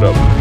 put up.